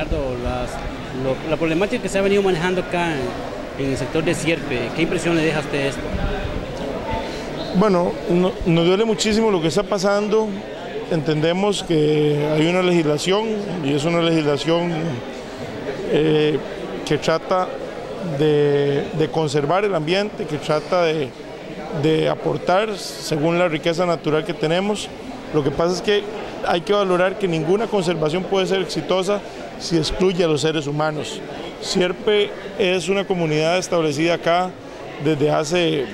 Gerardo, la problemática que se ha venido manejando acá en, el sector de Sierpe, ¿qué impresión le deja a usted esto? Bueno, nos duele muchísimo lo que está pasando. Entendemos que hay una legislación y es una legislación eh, que trata de, conservar el ambiente, que trata de aportar según la riqueza natural que tenemos. Lo que pasa es que hay que valorar que ninguna conservación puede ser exitosa si excluye a los seres humanos. Sierpe es una comunidad establecida acá desde hace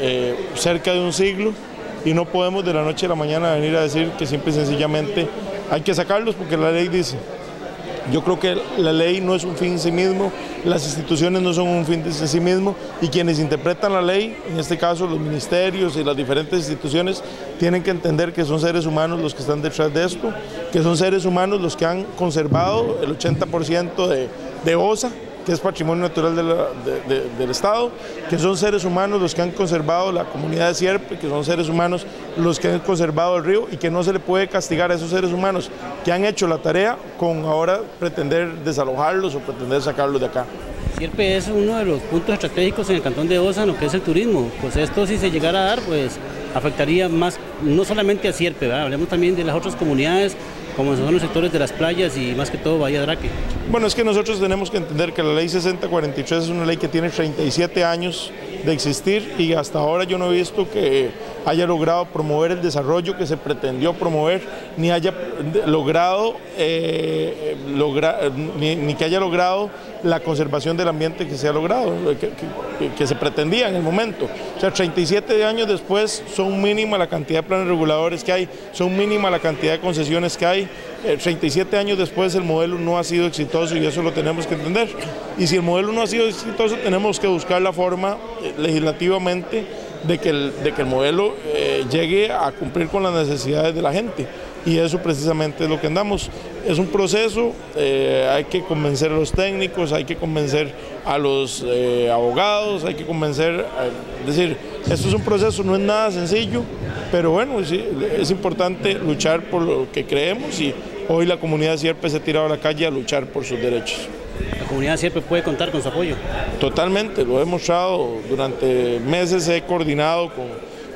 eh, cerca de un siglo y no podemos de la noche a la mañana venir a decir que simple y sencillamente hay que sacarlos porque la ley dice. Yo creo que la ley no es un fin en sí mismo, las instituciones no son un fin en sí mismo y quienes interpretan la ley, en este caso los ministerios y las diferentes instituciones, tienen que entender que son seres humanos los que están detrás de esto, que son seres humanos los que han conservado el 80% de, de OSA, que es patrimonio natural del Estado, que son seres humanos los que han conservado la comunidad de Sierpe, que son seres humanos los que han conservado el río y que no se le puede castigar a esos seres humanos que han hecho la tarea con ahora pretender desalojarlos o pretender sacarlos de acá. Sierpe es uno de los puntos estratégicos en el cantón de Osa, lo que es el turismo. Pues esto si se llegara a dar, pues afectaría más, no solamente a Sierpe, hablemos también de las otras comunidades como son los sectores de las playas y más que todo Bahía Draque. Bueno, es que nosotros tenemos que entender que la ley 6043 es una ley que tiene 37 años de existir y hasta ahora yo no he visto que haya logrado promover el desarrollo que se pretendió promover, ni haya logrado, eh, ni, que haya logrado la conservación del ambiente que se ha logrado, que, se pretendía en el momento. O sea, 37 años después son mínima la cantidad de planes reguladores que hay, son mínima la cantidad de concesiones que hay. 37 eh, años después el modelo no ha sido exitoso y eso lo tenemos que entender. Y si el modelo no ha sido exitoso, tenemos que buscar la forma eh, legislativamente de que el, de que el modelo eh, llegue a cumplir con las necesidades de la gente. Y eso precisamente es lo que andamos. Es un proceso, hay que convencer a los técnicos, hay que convencer a los abogados, hay que convencer, es decir, esto es un proceso, no es nada sencillo, pero bueno, es, importante luchar por lo que creemos y hoy la comunidad siempre se ha tirado a la calle a luchar por sus derechos. La comunidad siempre puede contar con su apoyo. Totalmente, lo he mostrado durante meses, he coordinado con,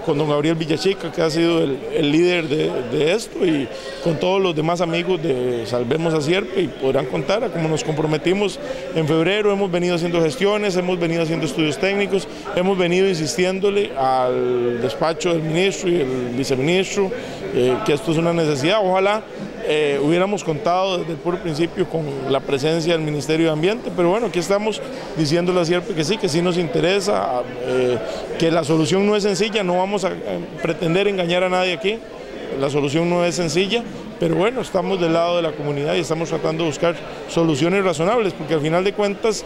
con don Gabriel Villachica, que ha sido el, líder de, esto, y con todos los demás amigos de Salvemos a Sierpe, y podrán contar a como nos comprometimos en febrero, hemos venido haciendo gestiones, hemos venido haciendo estudios técnicos, hemos venido insistiéndole al despacho del ministro y el viceministro eh, que esto es una necesidad, ojalá eh, hubiéramos contado desde el puro principio con la presencia del Ministerio de Ambiente, pero bueno, aquí estamos diciéndole a Sierpe que sí, que sí nos interesa, eh, que la solución no es sencilla, no vamos a pretender engañar a nadie aquí, la solución no es sencilla, pero bueno, estamos del lado de la comunidad y estamos tratando de buscar soluciones razonables, porque al final de cuentas,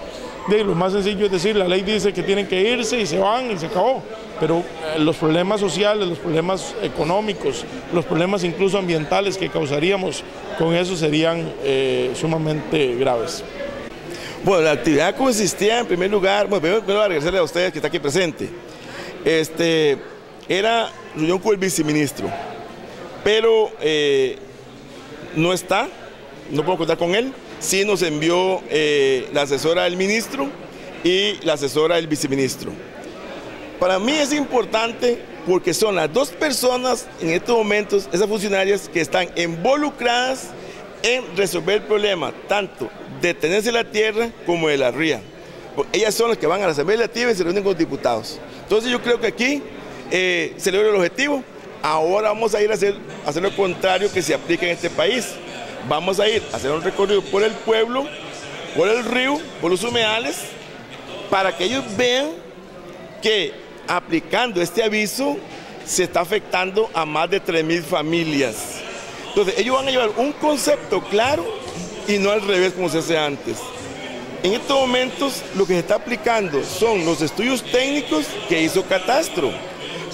de, lo más sencillo es decir, la ley dice que tienen que irse y se van y se acabó, pero eh, los problemas sociales, los problemas económicos, los problemas incluso ambientales que causaríamos con eso serían eh, sumamente graves. Bueno, la actividad consistía en primer lugar, bueno, primero, agradecerle a ustedes que está aquí presente. Este, era reunión con el viceministro, pero eh, no está, no puedo contar con él. Sí nos envió eh, la asesora del ministro y la asesora del viceministro. Para mí es importante porque son las dos personas en estos momentos, esas funcionarias que están involucradas en resolver el problema, tanto de tenerse la tierra como de la ría. Ellas son las que van a la Asamblea Legislativa y se reúnen con diputados. Entonces yo creo que aquí eh, se logra el objetivo. Ahora vamos a ir a hacer, a hacer lo contrario que se aplica en este país vamos a ir a hacer un recorrido por el pueblo, por el río, por los humedales, para que ellos vean que aplicando este aviso se está afectando a más de 3.000 familias. Entonces, ellos van a llevar un concepto claro y no al revés como se hace antes. En estos momentos lo que se está aplicando son los estudios técnicos que hizo Catastro.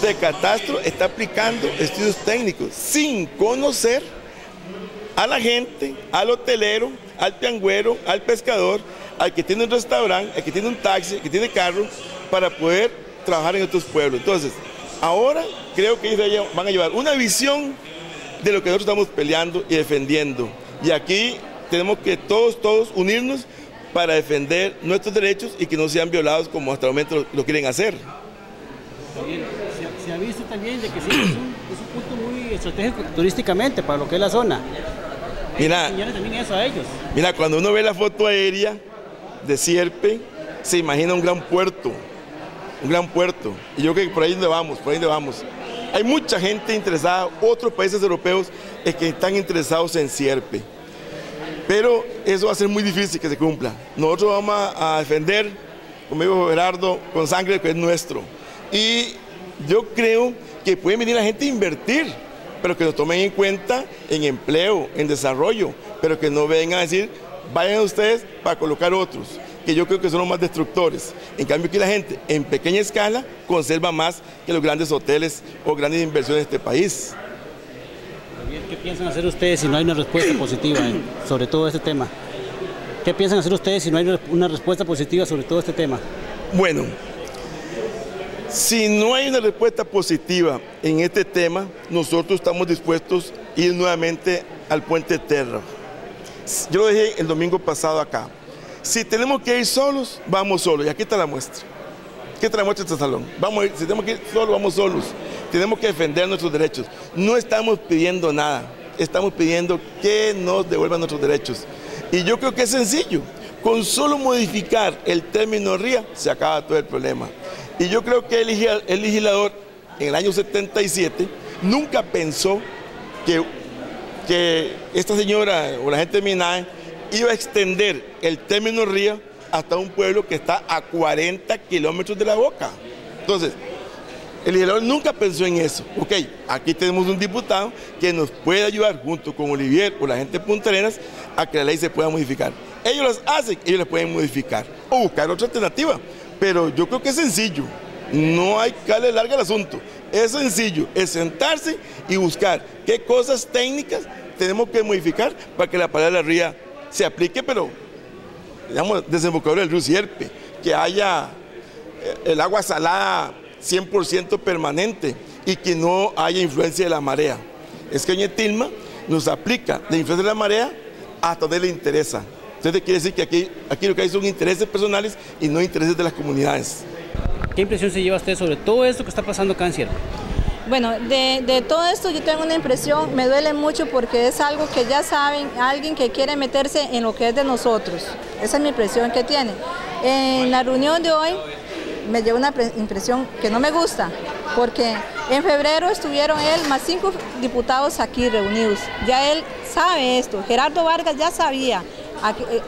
De Catastro está aplicando estudios técnicos sin conocer a la gente, al hotelero, al piangüero, al pescador, al que tiene un restaurante, al que tiene un taxi, al que tiene carro, para poder trabajar en otros pueblos. Entonces, ahora creo que ellos van a llevar una visión de lo que nosotros estamos peleando y defendiendo. Y aquí tenemos que todos, todos unirnos para defender nuestros derechos y que no sean violados como hasta el momento lo, quieren hacer. Se, ha visto también de que sí, es, un, punto muy estratégico turísticamente para lo que es la zona. Mira, mira, cuando uno ve la foto aérea de Sierpe, se imagina un gran puerto, un gran puerto. Y yo creo que por ahí donde vamos, por ahí donde vamos. Hay mucha gente interesada, otros países europeos que están interesados en Sierpe. Pero eso va a ser muy difícil que se cumpla. Nosotros vamos a defender, como dijo Gerardo, con sangre que es nuestro. Y yo creo que puede venir la gente a invertir, pero que nos tomen en cuenta en empleo, en desarrollo, pero que no vengan a decir, vayan ustedes para colocar otros que yo creo que son los más destructores. En cambio, aquí la gente en pequeña escala conserva más que los grandes hoteles o grandes inversiones de este país. ¿Qué piensan hacer ustedes si no hay una respuesta positiva sobre todo este tema? ¿Qué piensan hacer ustedes si no hay una respuesta positiva sobre todo este tema? Bueno, si no hay una respuesta positiva en este tema, nosotros estamos dispuestos a ir nuevamente al puente Terra. Yo lo dije el domingo pasado acá. Si tenemos que ir solos, vamos solos. Y aquí está la muestra. Aquí está la muestra este salón. Vamos si tenemos que ir solos, vamos solos. Tenemos que defender nuestros derechos. No estamos pidiendo nada. Estamos pidiendo que nos devuelvan nuestros derechos. Y yo creo que es sencillo. Con solo modificar el término RIA se acaba todo el problema. Y yo creo que el legislador en el año 77 nunca pensó que, que esta señora o la gente de Minae iba a extender el término río hasta un pueblo que está a 40 kilómetros de la boca. Entonces, el legislador nunca pensó en eso. Ok, aquí tenemos un diputado que nos puede ayudar junto con Olivier o la gente de Punta Arenas a que la ley se pueda modificar. Ellos las hacen, ellos la pueden modificar o buscar otra alternativa. Pero yo creo que es sencillo. No hay que larga el asunto. Es sencillo, es sentarse y buscar qué cosas técnicas tenemos que modificar para que la palabra ría se aplique, pero, digamos, desembocadura del río Sierpe, que haya eh, el agua salada 100% permanente y que no haya influencia de la marea. Es que Doña Tilma nos aplica la influencia de la marea hasta donde le interesa. Entonces quiere decir que aquí, aquí lo que hay son intereses personales y no intereses de las comunidades. ¿Qué impresión se lleva usted sobre todo esto que está pasando acá en Sierpe? Bueno, de, todo esto yo tengo una impresión, me duele mucho porque es algo que ya saben, alguien que quiere meterse en lo que es de nosotros. Esa es mi impresión que tiene. En la reunión de hoy me lleva una impresión que no me gusta, porque en febrero estuvieron él más cinco diputados aquí reunidos. Ya él sabe esto, Gerardo Vargas ya sabía. Eh,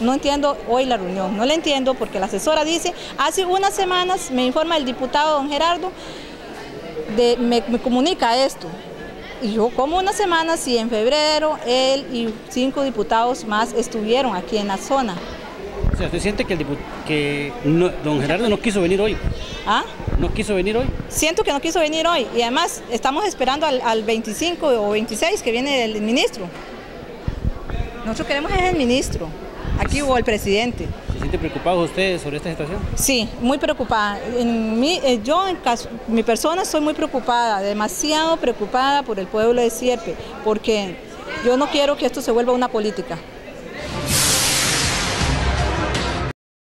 no entiendo hoy la reunión, no la entiendo porque la asesora dice, hace unas semanas me informa el diputado don Gerardo me, comunica esto. Y yo como una semana, si en febrero él y cinco diputados más estuvieron aquí en la zona. O sea, ¿usted siente que, el que don Gerardo no quiso venir hoy? ¿Ah? ¿No quiso venir hoy? Siento que no quiso venir hoy y además estamos esperando al, al 25 o 26 que viene el ministro. Nosotros queremos es el ministro, aquí hubo el presidente. ¿Se siente preocupado usted sobre esta situación? Sí, muy preocupada. En mí, eh, yo, en caso, mi persona, estoy muy preocupada, demasiado preocupada por el pueblo de Sierpe, porque yo no quiero que esto se vuelva una política.